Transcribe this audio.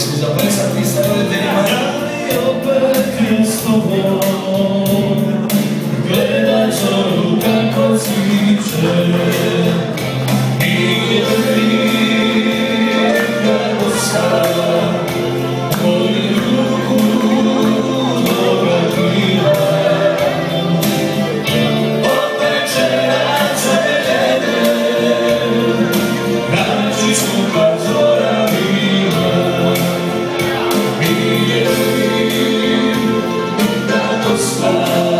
pesquisa, põe love.